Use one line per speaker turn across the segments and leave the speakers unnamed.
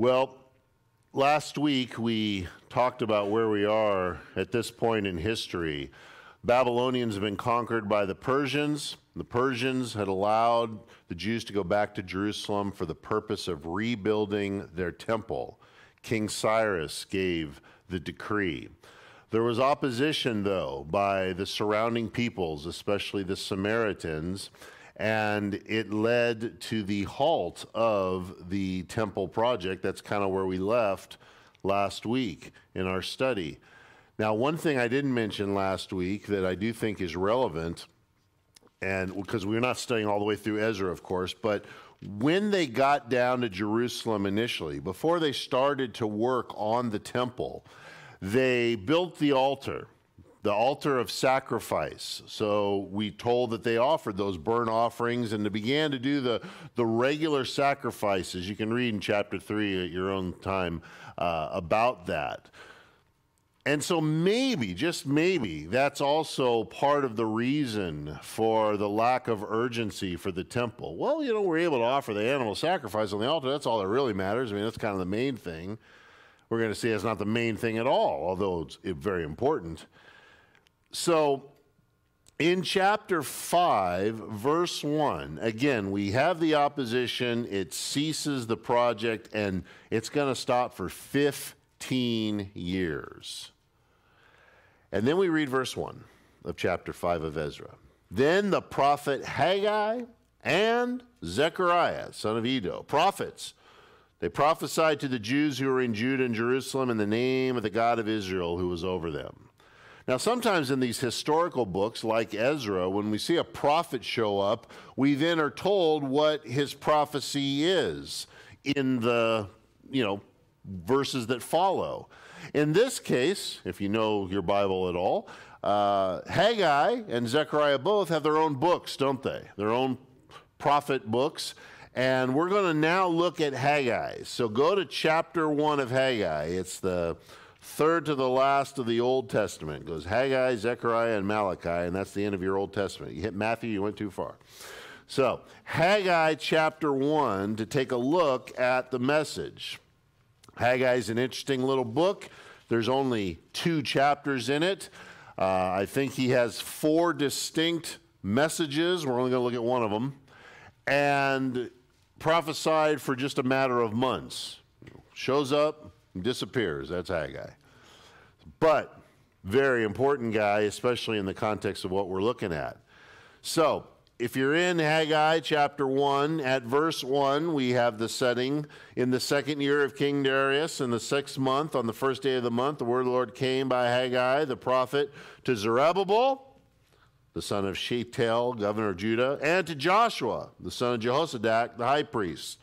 Well, last week we talked about where we are at this point in history. Babylonians have been conquered by the Persians. The Persians had allowed the Jews to go back to Jerusalem for the purpose of rebuilding their temple. King Cyrus gave the decree. There was opposition, though, by the surrounding peoples, especially the Samaritans, and it led to the halt of the temple project. That's kind of where we left last week in our study. Now, one thing I didn't mention last week that I do think is relevant, and because we're not studying all the way through Ezra, of course, but when they got down to Jerusalem initially, before they started to work on the temple, they built the altar the altar of sacrifice. So we told that they offered those burnt offerings and they began to do the, the regular sacrifices. You can read in chapter 3 at your own time uh, about that. And so maybe, just maybe, that's also part of the reason for the lack of urgency for the temple. Well, you know, we're able to offer the animal sacrifice on the altar. That's all that really matters. I mean, that's kind of the main thing. We're going to see it's not the main thing at all, although it's very important. So, in chapter 5, verse 1, again, we have the opposition, it ceases the project, and it's going to stop for 15 years. And then we read verse 1 of chapter 5 of Ezra. Then the prophet Haggai and Zechariah, son of Iddo, prophets, they prophesied to the Jews who were in Judah and Jerusalem in the name of the God of Israel who was over them. Now, sometimes in these historical books, like Ezra, when we see a prophet show up, we then are told what his prophecy is in the, you know, verses that follow. In this case, if you know your Bible at all, uh, Haggai and Zechariah both have their own books, don't they? Their own prophet books. And we're going to now look at Haggai. So go to chapter 1 of Haggai. It's the third to the last of the Old Testament. It goes Haggai, Zechariah, and Malachi, and that's the end of your Old Testament. You hit Matthew, you went too far. So, Haggai chapter 1 to take a look at the message. Haggai is an interesting little book. There's only two chapters in it. Uh, I think he has four distinct messages. We're only going to look at one of them. And prophesied for just a matter of months. Shows up, disappears. That's Haggai. But very important guy, especially in the context of what we're looking at. So, if you're in Haggai chapter 1, at verse 1, we have the setting. In the second year of King Darius, in the sixth month, on the first day of the month, the word of the Lord came by Haggai, the prophet, to Zerubbabel, the son of Shealtiel, governor of Judah, and to Joshua, the son of Jehozadak, the high priest.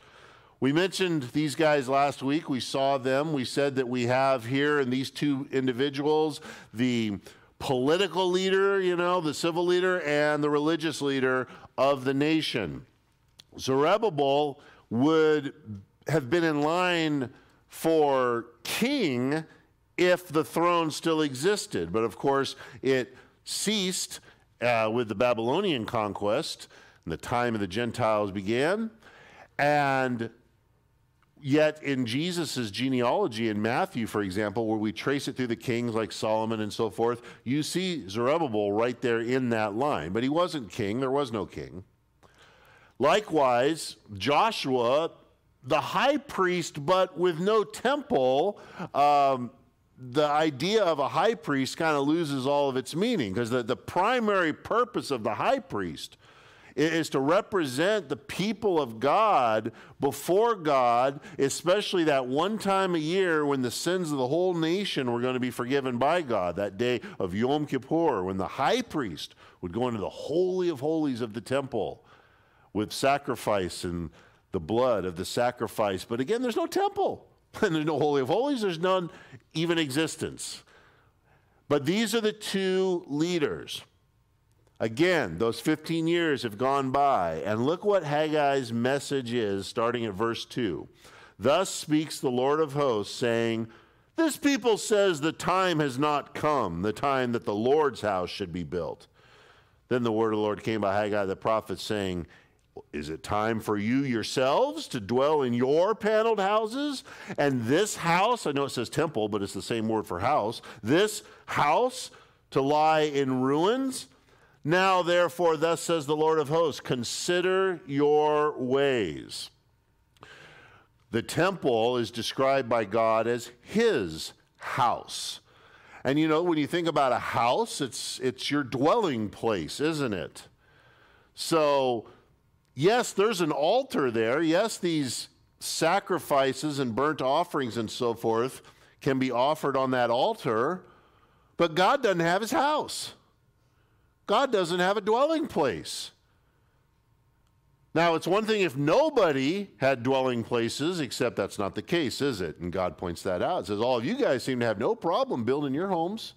We mentioned these guys last week. We saw them. We said that we have here in these two individuals the political leader, you know, the civil leader, and the religious leader of the nation. Zerubbabel would have been in line for king if the throne still existed. But of course, it ceased uh, with the Babylonian conquest, and the time of the Gentiles began. And Yet in Jesus' genealogy in Matthew, for example, where we trace it through the kings like Solomon and so forth, you see Zerubbabel right there in that line. But he wasn't king, there was no king. Likewise, Joshua, the high priest, but with no temple, um, the idea of a high priest kind of loses all of its meaning because the, the primary purpose of the high priest is to represent the people of God before God, especially that one time a year when the sins of the whole nation were going to be forgiven by God, that day of Yom Kippur, when the high priest would go into the Holy of Holies of the temple with sacrifice and the blood of the sacrifice. But again, there's no temple. And there's no Holy of Holies, there's none even existence. But these are the two leaders. Again, those 15 years have gone by, and look what Haggai's message is, starting at verse 2. Thus speaks the Lord of hosts, saying, This people says the time has not come, the time that the Lord's house should be built. Then the word of the Lord came by Haggai the prophet, saying, Is it time for you yourselves to dwell in your paneled houses? And this house, I know it says temple, but it's the same word for house, this house to lie in ruins? Now, therefore, thus says the Lord of hosts, consider your ways. The temple is described by God as his house. And you know, when you think about a house, it's, it's your dwelling place, isn't it? So, yes, there's an altar there. Yes, these sacrifices and burnt offerings and so forth can be offered on that altar, but God doesn't have his house. God doesn't have a dwelling place. Now, it's one thing if nobody had dwelling places, except that's not the case, is it? And God points that out. It says, All of you guys seem to have no problem building your homes.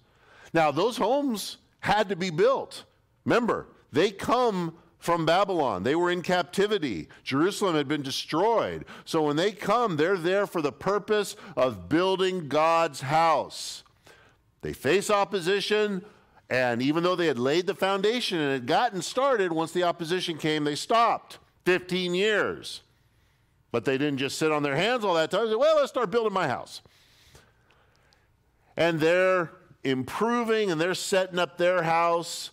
Now, those homes had to be built. Remember, they come from Babylon. They were in captivity. Jerusalem had been destroyed. So when they come, they're there for the purpose of building God's house. They face opposition, and even though they had laid the foundation and had gotten started, once the opposition came, they stopped. 15 years. But they didn't just sit on their hands all that time. They said, well, let's start building my house. And they're improving and they're setting up their house.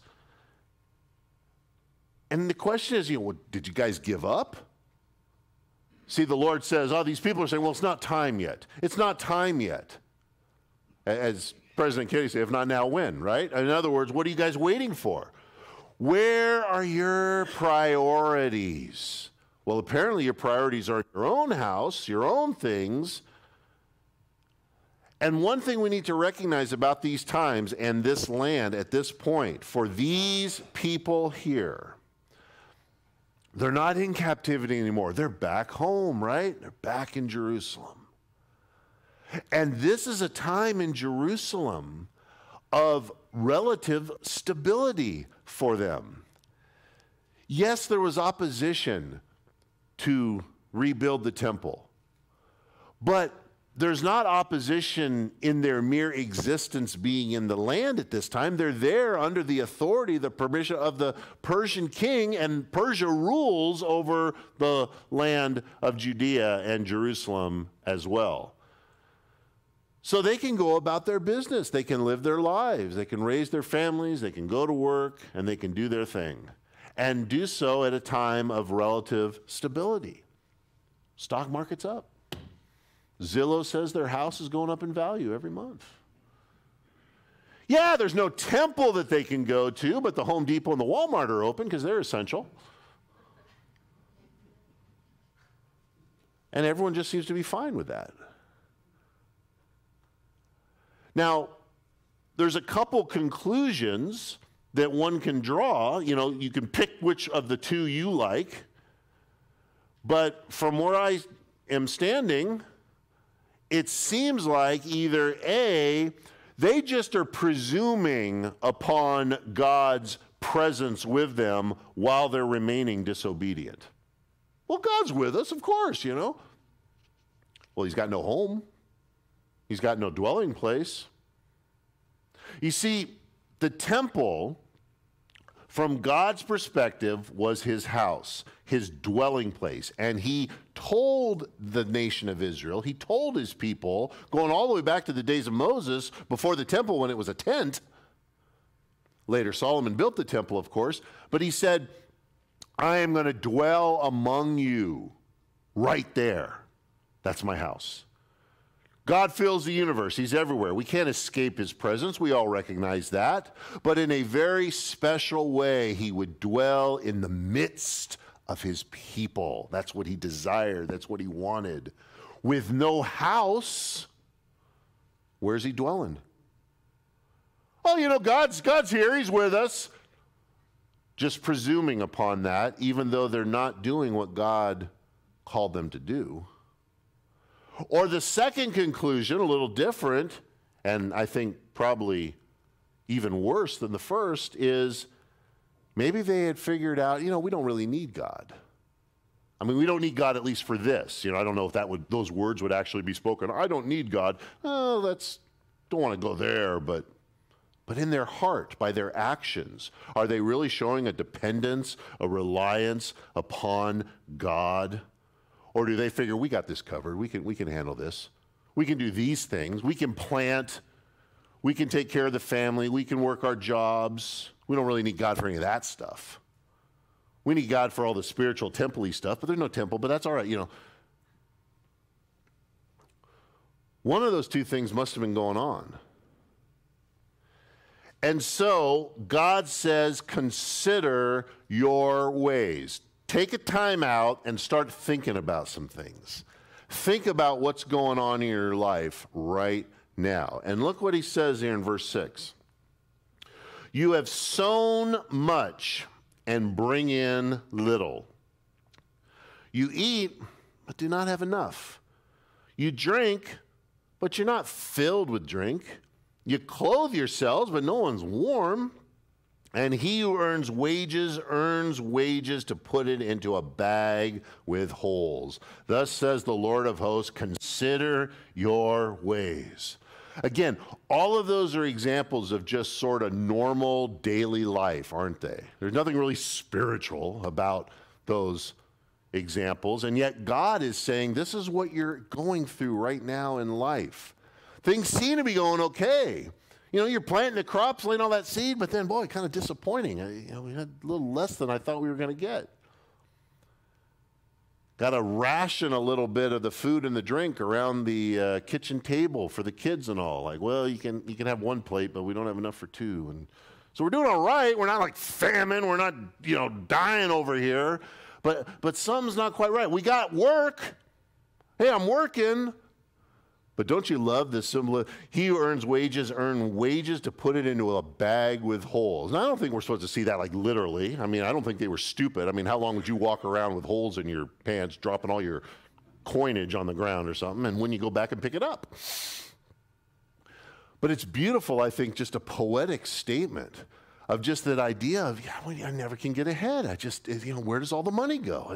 And the question is, you know, well, did you guys give up? See, the Lord says, oh, these people are saying, well, it's not time yet. It's not time yet. As President Kennedy said, if not now, when, right? In other words, what are you guys waiting for? Where are your priorities? Well, apparently your priorities are your own house, your own things. And one thing we need to recognize about these times and this land at this point, for these people here, they're not in captivity anymore. They're back home, right? They're back in Jerusalem. And this is a time in Jerusalem of relative stability for them. Yes, there was opposition to rebuild the temple, but there's not opposition in their mere existence being in the land at this time. They're there under the authority, the permission of the Persian king, and Persia rules over the land of Judea and Jerusalem as well. So they can go about their business. They can live their lives. They can raise their families. They can go to work and they can do their thing. And do so at a time of relative stability. Stock market's up. Zillow says their house is going up in value every month. Yeah, there's no temple that they can go to, but the Home Depot and the Walmart are open because they're essential. And everyone just seems to be fine with that. Now, there's a couple conclusions that one can draw. You know, you can pick which of the two you like. But from where I am standing, it seems like either A, they just are presuming upon God's presence with them while they're remaining disobedient. Well, God's with us, of course, you know. Well, he's got no home. He's got no dwelling place. You see, the temple, from God's perspective, was his house, his dwelling place. And he told the nation of Israel, he told his people, going all the way back to the days of Moses, before the temple when it was a tent. Later, Solomon built the temple, of course, but he said, I am going to dwell among you right there. That's my house. God fills the universe. He's everywhere. We can't escape his presence. We all recognize that. But in a very special way, he would dwell in the midst of his people. That's what he desired. That's what he wanted. With no house, where's he dwelling? Oh, you know, God's, God's here. He's with us. Just presuming upon that, even though they're not doing what God called them to do. Or the second conclusion, a little different, and I think probably even worse than the first, is maybe they had figured out, you know, we don't really need God. I mean, we don't need God at least for this. You know, I don't know if that would those words would actually be spoken. I don't need God. Oh, let's don't want to go there, but but in their heart, by their actions. Are they really showing a dependence, a reliance upon God? Or do they figure, we got this covered, we can, we can handle this? We can do these things, we can plant, we can take care of the family, we can work our jobs. We don't really need God for any of that stuff. We need God for all the spiritual temple stuff, but there's no temple, but that's all right, you know. One of those two things must have been going on. And so God says, consider your ways. Take a time out and start thinking about some things. Think about what's going on in your life right now. And look what he says here in verse 6. You have sown much and bring in little. You eat, but do not have enough. You drink, but you're not filled with drink. You clothe yourselves, but no one's warm. And he who earns wages earns wages to put it into a bag with holes. Thus says the Lord of hosts Consider your ways. Again, all of those are examples of just sort of normal daily life, aren't they? There's nothing really spiritual about those examples. And yet, God is saying this is what you're going through right now in life. Things seem to be going okay. You know, you're planting the crops, laying all that seed, but then, boy, kind of disappointing. You know, we had a little less than I thought we were going to get. Got to ration a little bit of the food and the drink around the uh, kitchen table for the kids and all. Like, well, you can you can have one plate, but we don't have enough for two. And so we're doing all right. We're not like famine. We're not you know dying over here, but but something's not quite right. We got work. Hey, I'm working. But don't you love the symbol? He who earns wages earn wages to put it into a bag with holes. And I don't think we're supposed to see that like literally. I mean, I don't think they were stupid. I mean, how long would you walk around with holes in your pants, dropping all your coinage on the ground or something, and when you go back and pick it up? But it's beautiful, I think, just a poetic statement of just that idea of, yeah, I never can get ahead. I just, you know, where does all the money go?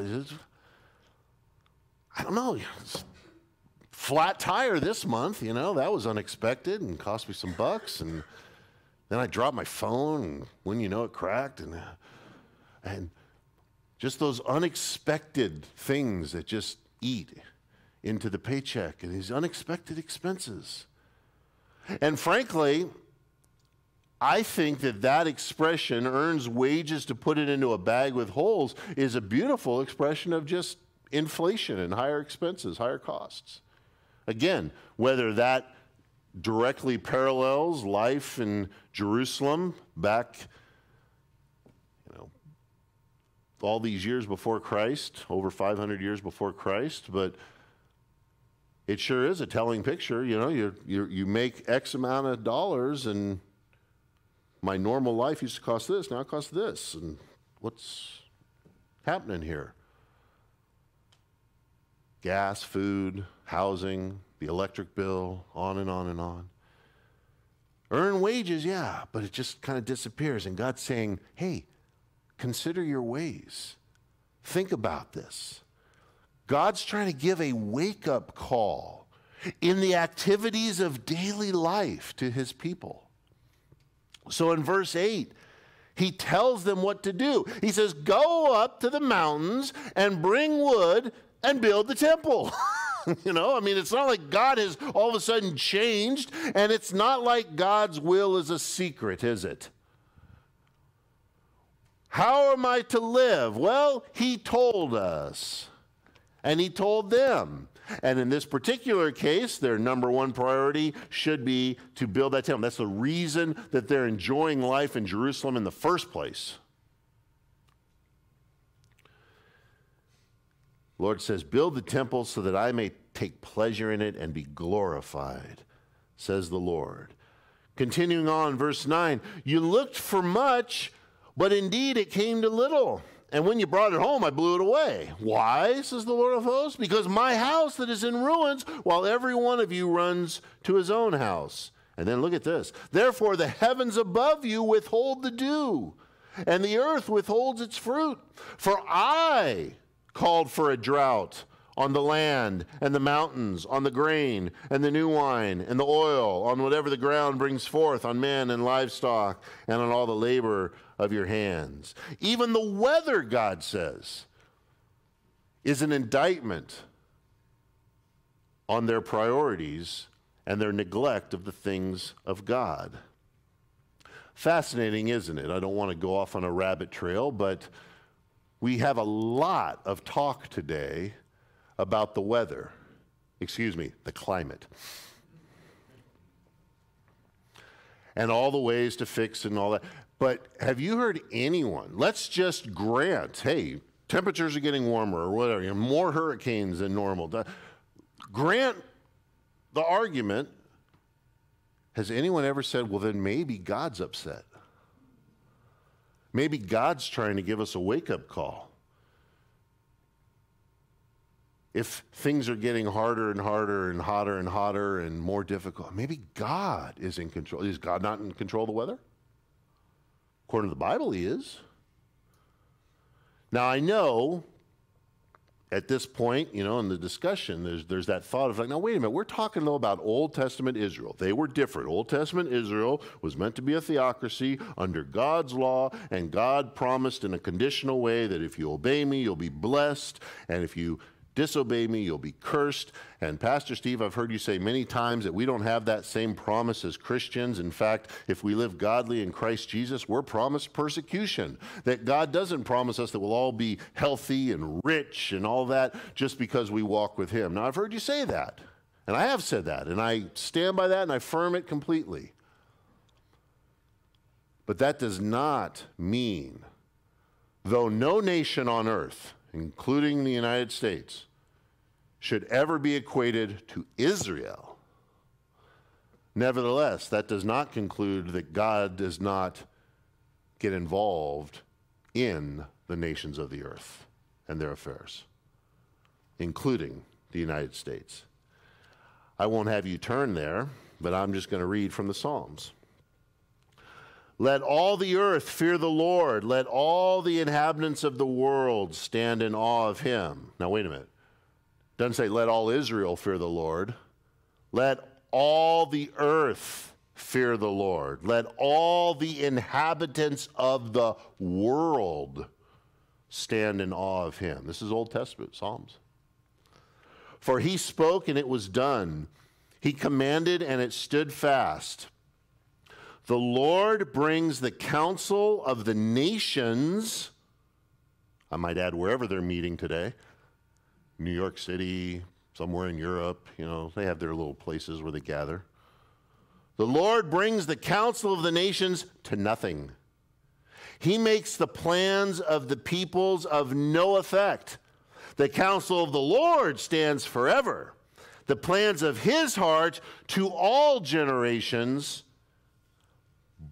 I don't know. It's, flat tire this month, you know, that was unexpected and cost me some bucks. And then I dropped my phone, and when you know it cracked. And, uh, and just those unexpected things that just eat into the paycheck and these unexpected expenses. And frankly, I think that that expression, earns wages to put it into a bag with holes, is a beautiful expression of just inflation and higher expenses, higher costs. Again, whether that directly parallels life in Jerusalem back, you know, all these years before Christ, over 500 years before Christ, but it sure is a telling picture. You know, you, you, you make X amount of dollars, and my normal life used to cost this, now it costs this. And what's happening here? Gas, food, housing, the electric bill, on and on and on. Earn wages, yeah, but it just kind of disappears. And God's saying, hey, consider your ways. Think about this. God's trying to give a wake up call in the activities of daily life to his people. So in verse 8, he tells them what to do. He says, Go up to the mountains and bring wood and build the temple. you know, I mean, it's not like God has all of a sudden changed, and it's not like God's will is a secret, is it? How am I to live? Well, He told us, and He told them. And in this particular case, their number one priority should be to build that temple. That's the reason that they're enjoying life in Jerusalem in the first place. Lord says, Build the temple so that I may take pleasure in it and be glorified, says the Lord. Continuing on, verse 9, You looked for much, but indeed it came to little. And when you brought it home, I blew it away. Why, says the Lord of hosts? Because my house that is in ruins, while every one of you runs to his own house. And then look at this. Therefore, the heavens above you withhold the dew, and the earth withholds its fruit. For I called for a drought on the land and the mountains, on the grain and the new wine and the oil, on whatever the ground brings forth, on men and livestock, and on all the labor of your hands. Even the weather, God says, is an indictment on their priorities and their neglect of the things of God. Fascinating, isn't it? I don't want to go off on a rabbit trail, but we have a lot of talk today about the weather. Excuse me, the climate. And all the ways to fix it and all that. But have you heard anyone, let's just grant, hey, temperatures are getting warmer or whatever, more hurricanes than normal. Grant the argument has anyone ever said, well, then maybe God's upset? Maybe God's trying to give us a wake up call. If things are getting harder and harder and hotter and hotter and more difficult, maybe God is in control. Is God not in control of the weather? According to the Bible, He is. Now, I know at this point, you know, in the discussion, there's, there's that thought of like, now, wait a minute, we're talking though about Old Testament Israel. They were different. Old Testament Israel was meant to be a theocracy under God's law, and God promised in a conditional way that if you obey me, you'll be blessed, and if you disobey me, you'll be cursed. And Pastor Steve, I've heard you say many times that we don't have that same promise as Christians. In fact, if we live godly in Christ Jesus, we're promised persecution. That God doesn't promise us that we'll all be healthy and rich and all that just because we walk with Him. Now, I've heard you say that. And I have said that. And I stand by that and I affirm it completely. But that does not mean, though no nation on earth, including the United States, should ever be equated to Israel. Nevertheless, that does not conclude that God does not get involved in the nations of the earth and their affairs, including the United States. I won't have you turn there, but I'm just going to read from the Psalms. Let all the earth fear the Lord. Let all the inhabitants of the world stand in awe of him. Now, wait a minute. Doesn't say, let all Israel fear the Lord. Let all the earth fear the Lord. Let all the inhabitants of the world stand in awe of him. This is Old Testament, Psalms. For he spoke and it was done. He commanded and it stood fast. The Lord brings the counsel of the nations, I might add, wherever they're meeting today, New York City, somewhere in Europe, you know, they have their little places where they gather. The Lord brings the counsel of the nations to nothing. He makes the plans of the peoples of no effect. The counsel of the Lord stands forever. The plans of his heart to all generations.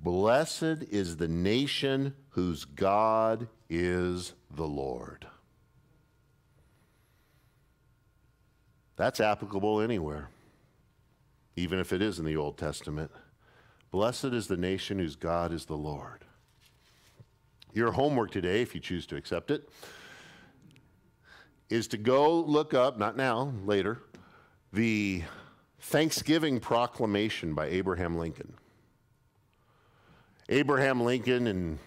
Blessed is the nation whose God is the Lord. That's applicable anywhere, even if it is in the Old Testament. Blessed is the nation whose God is the Lord. Your homework today, if you choose to accept it, is to go look up, not now, later, the Thanksgiving Proclamation by Abraham Lincoln. Abraham Lincoln and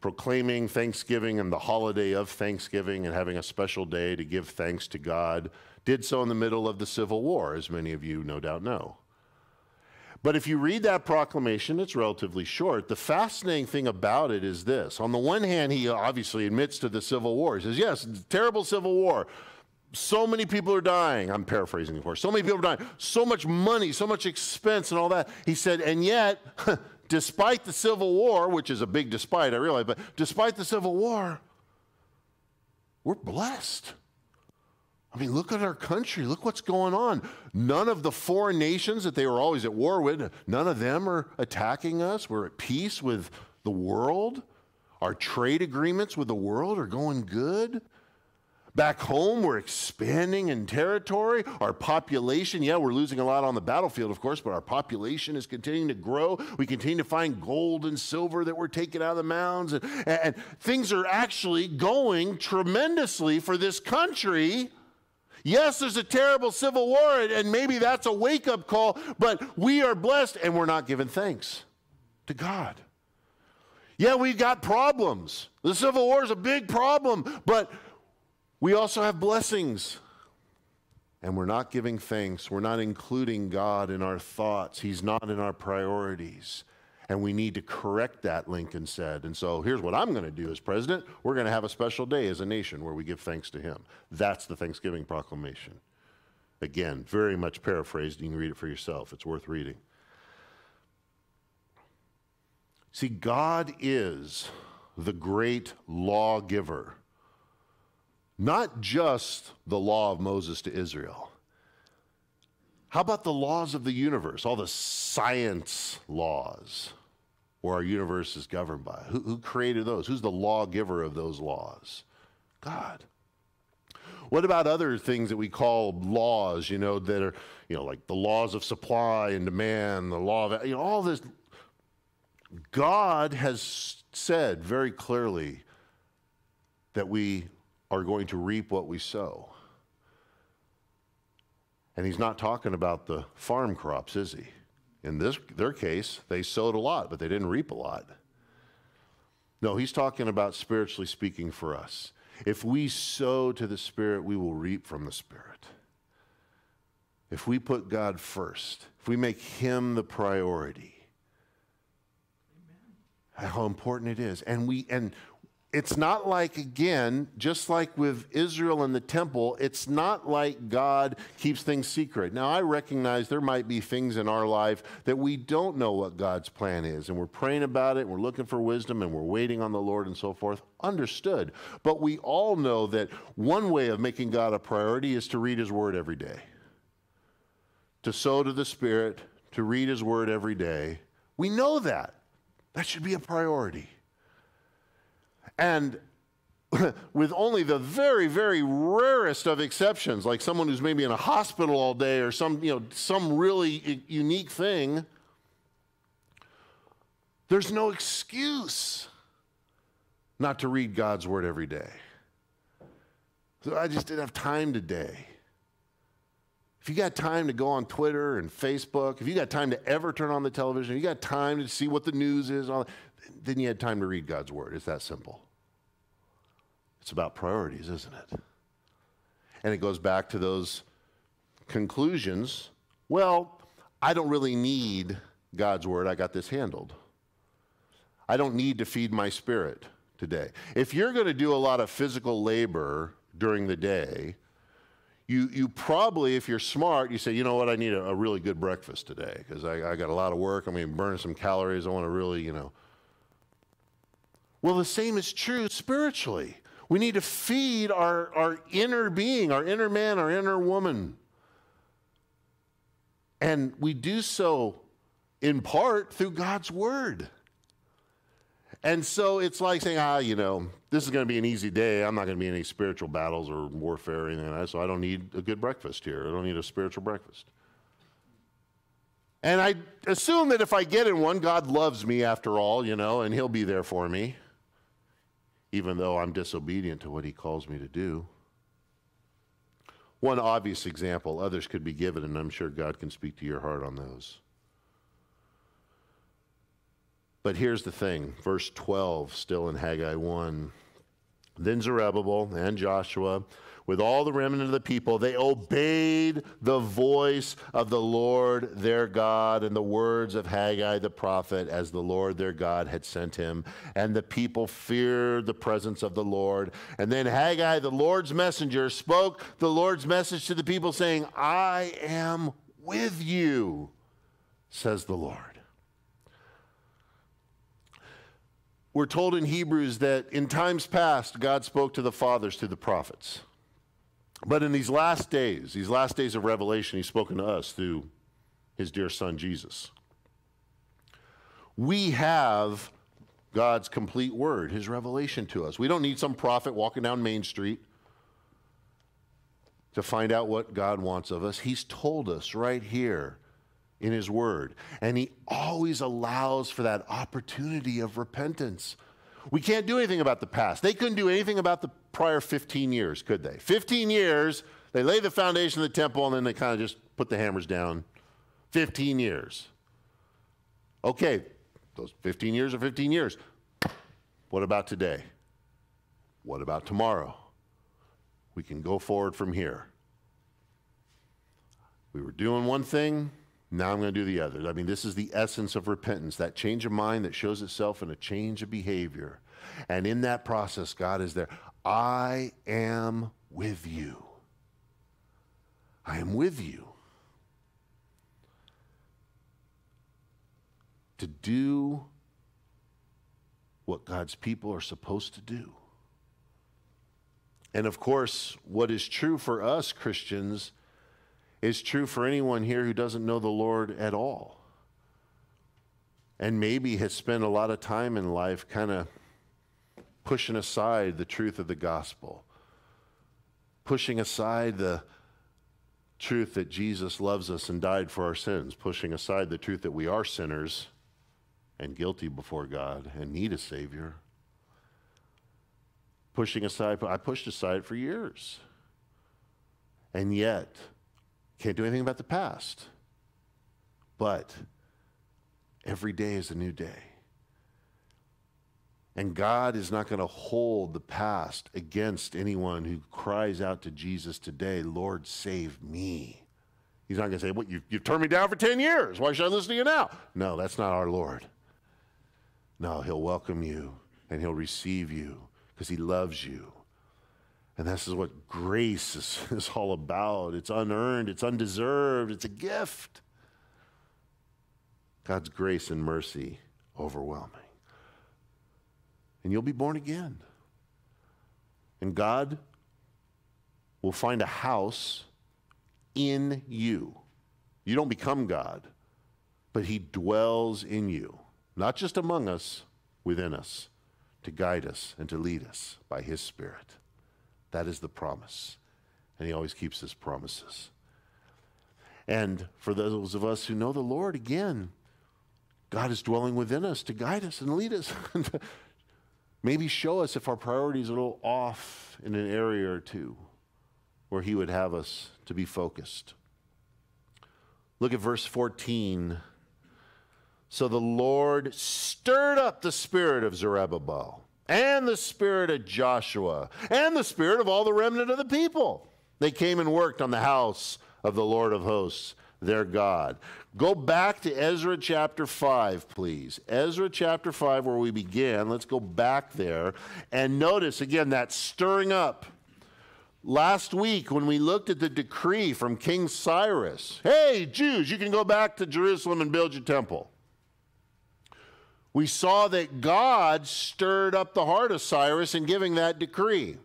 proclaiming Thanksgiving and the holiday of Thanksgiving and having a special day to give thanks to God, did so in the middle of the Civil War, as many of you no doubt know. But if you read that proclamation, it's relatively short. The fascinating thing about it is this. On the one hand, he obviously admits to the Civil War. He says, yes, terrible Civil War. So many people are dying. I'm paraphrasing, of course. So many people are dying. So much money, so much expense, and all that. He said, and yet, despite the Civil War, which is a big despite, I realize, but despite the Civil War, we're blessed. I mean, look at our country. Look what's going on. None of the foreign nations that they were always at war with, none of them are attacking us. We're at peace with the world. Our trade agreements with the world are going good. Back home, we're expanding in territory. Our population, yeah, we're losing a lot on the battlefield, of course, but our population is continuing to grow. We continue to find gold and silver that we're taking out of the mounds. And, and things are actually going tremendously for this country. Yes, there's a terrible civil war, and maybe that's a wake up call, but we are blessed and we're not giving thanks to God. Yeah, we've got problems. The Civil War is a big problem, but we also have blessings. And we're not giving thanks. We're not including God in our thoughts. He's not in our priorities. And we need to correct that, Lincoln said. And so here's what I'm going to do as president we're going to have a special day as a nation where we give thanks to him. That's the Thanksgiving proclamation. Again, very much paraphrased. You can read it for yourself, it's worth reading. See, God is the great lawgiver, not just the law of Moses to Israel. How about the laws of the universe, all the science laws where our universe is governed by? Who, who created those? Who's the lawgiver of those laws? God. What about other things that we call laws, you know, that are, you know, like the laws of supply and demand, the law of, you know, all this God has said very clearly that we are going to reap what we sow. And he's not talking about the farm crops, is he? In this, their case, they sowed a lot, but they didn't reap a lot. No, he's talking about spiritually speaking for us. If we sow to the Spirit, we will reap from the Spirit. If we put God first, if we make him the priority, how important it is. And we and it's not like again, just like with Israel and the temple, it's not like God keeps things secret. Now I recognize there might be things in our life that we don't know what God's plan is, and we're praying about it, and we're looking for wisdom, and we're waiting on the Lord and so forth. Understood. But we all know that one way of making God a priority is to read his word every day. To sow to the Spirit, to read his word every day. We know that. That should be a priority. And with only the very, very rarest of exceptions, like someone who's maybe in a hospital all day or some, you know, some really unique thing, there's no excuse not to read God's word every day. So I just didn't have time today. If you got time to go on Twitter and Facebook, if you got time to ever turn on the television, if you got time to see what the news is, then you had time to read God's word. It's that simple. It's about priorities, isn't it? And it goes back to those conclusions. Well, I don't really need God's word. I got this handled. I don't need to feed my spirit today. If you're going to do a lot of physical labor during the day, you, you probably, if you're smart, you say, you know what, I need a, a really good breakfast today because I, I got a lot of work. I'm going to burn some calories. I want to really, you know. Well, the same is true spiritually. We need to feed our, our inner being, our inner man, our inner woman. And we do so in part through God's word. And so it's like saying, ah, you know, this is going to be an easy day. I'm not going to be in any spiritual battles or warfare or anything like that, so I don't need a good breakfast here. I don't need a spiritual breakfast. And I assume that if I get in one, God loves me after all, you know, and He'll be there for me, even though I'm disobedient to what He calls me to do. One obvious example, others could be given, and I'm sure God can speak to your heart on those. But here's the thing verse 12, still in Haggai 1. Then Zerubbabel and Joshua, with all the remnant of the people, they obeyed the voice of the Lord their God and the words of Haggai the prophet as the Lord their God had sent him. And the people feared the presence of the Lord. And then Haggai, the Lord's messenger, spoke the Lord's message to the people, saying, I am with you, says the Lord. We're told in Hebrews that in times past, God spoke to the fathers through the prophets. But in these last days, these last days of Revelation, He's spoken to us through His dear Son, Jesus. We have God's complete word, His revelation to us. We don't need some prophet walking down Main Street to find out what God wants of us. He's told us right here in His Word. And He always allows for that opportunity of repentance. We can't do anything about the past. They couldn't do anything about the prior 15 years, could they? 15 years, They lay the foundation of the temple and then they kind of just put the hammers down. 15 years. Okay, those 15 years are 15 years. What about today? What about tomorrow? We can go forward from here. We were doing one thing, now I'm going to do the other. I mean, this is the essence of repentance that change of mind that shows itself in a change of behavior. And in that process, God is there. I am with you. I am with you. To do what God's people are supposed to do. And of course, what is true for us Christians is true for anyone here who doesn't know the Lord at all. And maybe has spent a lot of time in life kind of pushing aside the truth of the gospel, pushing aside the truth that Jesus loves us and died for our sins, pushing aside the truth that we are sinners and guilty before God and need a Savior. Pushing aside, I pushed aside for years. And yet, can't do anything about the past. But every day is a new day. And God is not going to hold the past against anyone who cries out to Jesus today, Lord, save me. He's not going to say, What, you've, you've turned me down for 10 years. Why should I listen to you now? No, that's not our Lord. No, He'll welcome you and He'll receive you because He loves you. And this is what grace is, is all about. It's unearned, it's undeserved, it's a gift. God's grace and mercy overwhelming. And you'll be born again. And God will find a house in you. You don't become God, but He dwells in you, not just among us, within us, to guide us and to lead us by His Spirit. That is the promise. And he always keeps his promises. And for those of us who know the Lord, again, God is dwelling within us to guide us and lead us. Maybe show us if our priorities are a little off in an area or two where he would have us to be focused. Look at verse 14. So the Lord stirred up the spirit of Zerubbabel and the spirit of Joshua, and the spirit of all the remnant of the people. They came and worked on the house of the Lord of hosts, their God. Go back to Ezra chapter 5, please. Ezra chapter 5, where we began. Let's go back there and notice again that stirring up. Last week, when we looked at the decree from King Cyrus hey, Jews, you can go back to Jerusalem and build your temple we saw that God stirred up the heart of Cyrus in giving that decree.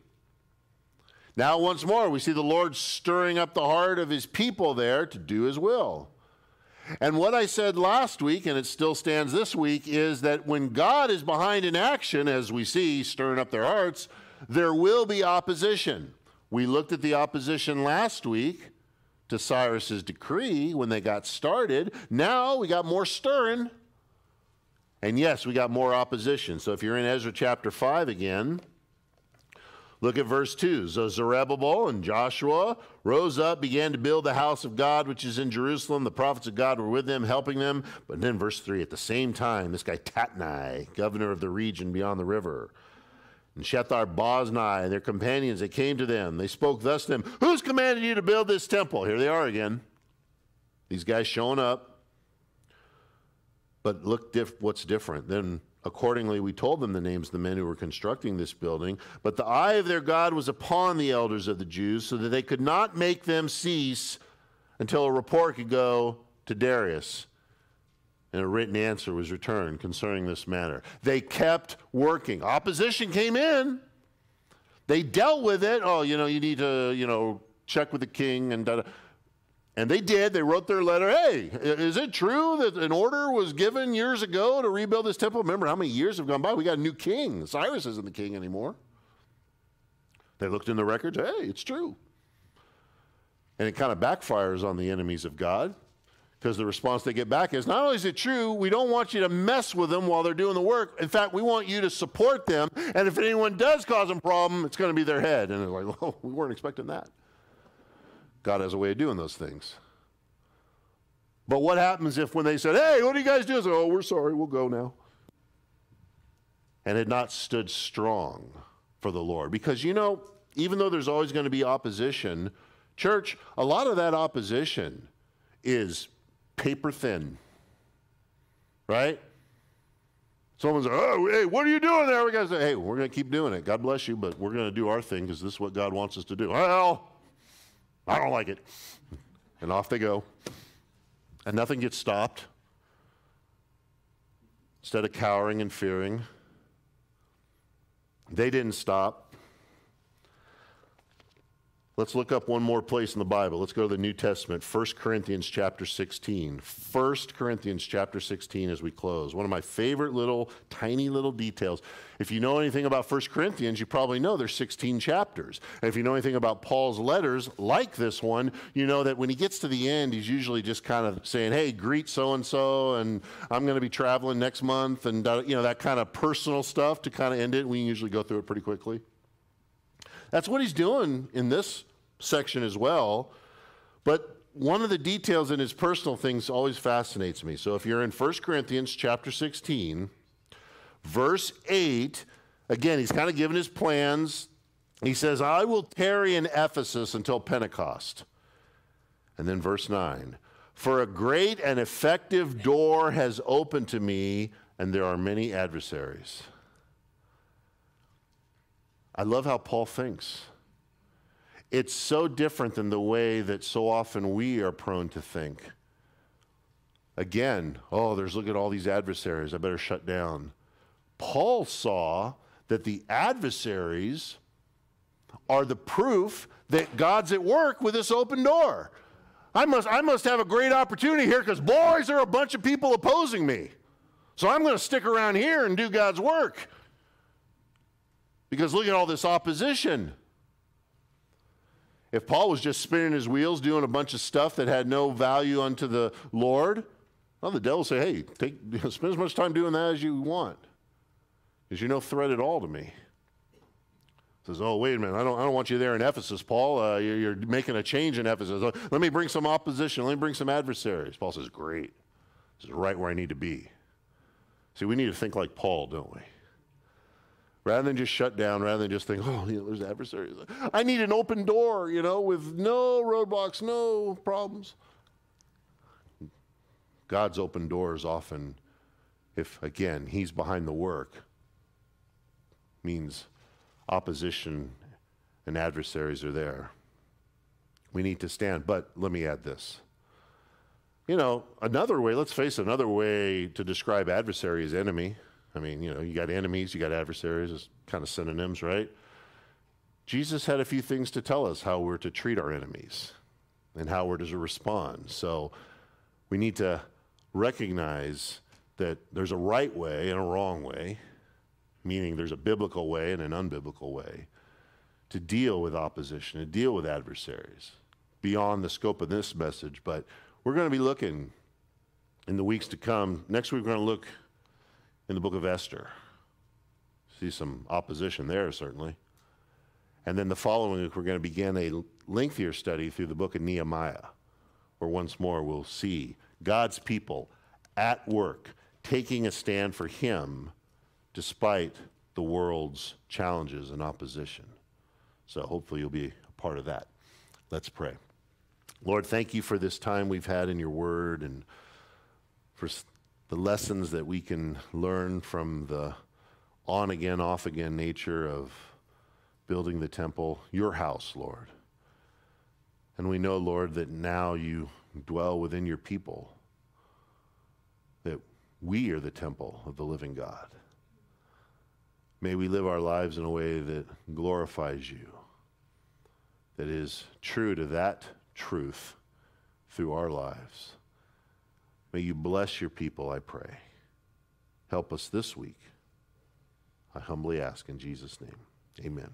Now, once more, we see the Lord stirring up the heart of his people there to do his will. And what I said last week, and it still stands this week, is that when God is behind an action, as we see stirring up their hearts, there will be opposition. We looked at the opposition last week to Cyrus's decree when they got started. Now we got more stirring. And yes, we got more opposition. So if you're in Ezra chapter 5 again, look at verse 2. So Zerubbabel and Joshua rose up, began to build the house of God, which is in Jerusalem. The prophets of God were with them, helping them. But then, verse 3 at the same time, this guy Tatnai, governor of the region beyond the river, and Shethar Boznai and their companions, they came to them. They spoke thus to them Who's commanded you to build this temple? Here they are again. These guys showing up. But look what's different. Then accordingly we told them the names of the men who were constructing this building. But the eye of their God was upon the elders of the Jews, so that they could not make them cease until a report could go to Darius. And a written answer was returned concerning this matter. They kept working. Opposition came in. They dealt with it. Oh, you know, you need to, you know, check with the king and da, da. And they did. They wrote their letter. Hey, is it true that an order was given years ago to rebuild this temple? Remember how many years have gone by? We got a new king. Cyrus isn't the king anymore. They looked in the records. Hey, it's true. And it kind of backfires on the enemies of God because the response they get back is not only is it true, we don't want you to mess with them while they're doing the work. In fact, we want you to support them. And if anyone does cause them problem, it's going to be their head. And they're like, well, we weren't expecting that. God has a way of doing those things. But what happens if when they said, hey, what do you guys do? Oh, we're sorry, we'll go now. And had not stood strong for the Lord. Because, you know, even though there's always going to be opposition, church, a lot of that opposition is paper thin. Right? Someone's like, oh, hey, what are you doing there? We got to say, hey, we're going to keep doing it. God bless you, but we're going to do our thing because this is what God wants us to do. Well, I don't like it. And off they go. And nothing gets stopped. Instead of cowering and fearing, they didn't stop. Let's look up one more place in the Bible. Let's go to the New Testament, 1 Corinthians chapter 16. 1 Corinthians chapter 16 as we close. One of my favorite little, tiny little details. If you know anything about 1 Corinthians, you probably know there's 16 chapters. And if you know anything about Paul's letters, like this one, you know that when he gets to the end, he's usually just kind of saying, hey, greet so and so, and I'm going to be traveling next month, and you know, that kind of personal stuff to kind of end it. We usually go through it pretty quickly. That's what he's doing in this section as well. But one of the details in his personal things always fascinates me. So if you're in 1 Corinthians chapter 16, verse 8, again, he's kind of given his plans. He says, I will tarry in Ephesus until Pentecost. And then verse 9, for a great and effective door has opened to me, and there are many adversaries. I love how Paul thinks. It's so different than the way that so often we are prone to think. Again, oh, there's look at all these adversaries. I better shut down. Paul saw that the adversaries are the proof that God's at work with this open door. I must, I must have a great opportunity here because, boys, there are a bunch of people opposing me. So I'm going to stick around here and do God's work. Because look at all this opposition. If Paul was just spinning his wheels, doing a bunch of stuff that had no value unto the Lord, well, the devil say, hey, take, spend as much time doing that as you want. Because you're no threat at all to me. Says, oh, wait a minute, I don't, I don't want you there in Ephesus, Paul. Uh, you're, you're, making a change in Ephesus. Let me bring some opposition. Let me bring some adversaries. Paul says, great. This is right where I need to be. See, we need to think like Paul, don't we? Rather than just shut down, rather than just think, oh, you know, there's adversaries. I need an open door, you know, with no roadblocks, no problems. God's open doors often, if again, He's behind the work, means opposition and adversaries are there. We need to stand. But let me add this. You know, another way, let's face it, another way to describe adversary is enemy. I mean, you know, you got enemies, you got adversaries, it's kind of synonyms, right? Jesus had a few things to tell us how we're to treat our enemies and how we're to respond. So we need to recognize that there's a right way and a wrong way, meaning there's a biblical way and an unbiblical way to deal with opposition, to deal with adversaries beyond the scope of this message. But we're going to be looking in the weeks to come. Next week, we're going to look in the book of Esther. See some opposition there, certainly. And then the following week, we're going to begin a lengthier study through the book of Nehemiah, where once more we'll see God's people at work, taking a stand for Him despite the world's challenges and opposition. So hopefully you'll be a part of that. Let's pray. Lord, thank you for this time we've had in your word and for the lessons that we can learn from the on again, off again nature of building the temple, your house, Lord. And we know, Lord, that now you dwell within your people, that we are the temple of the living God. May we live our lives in a way that glorifies you, that is true to that truth through our lives. May you bless your people, I pray. Help us this week. I humbly ask in Jesus' name. Amen.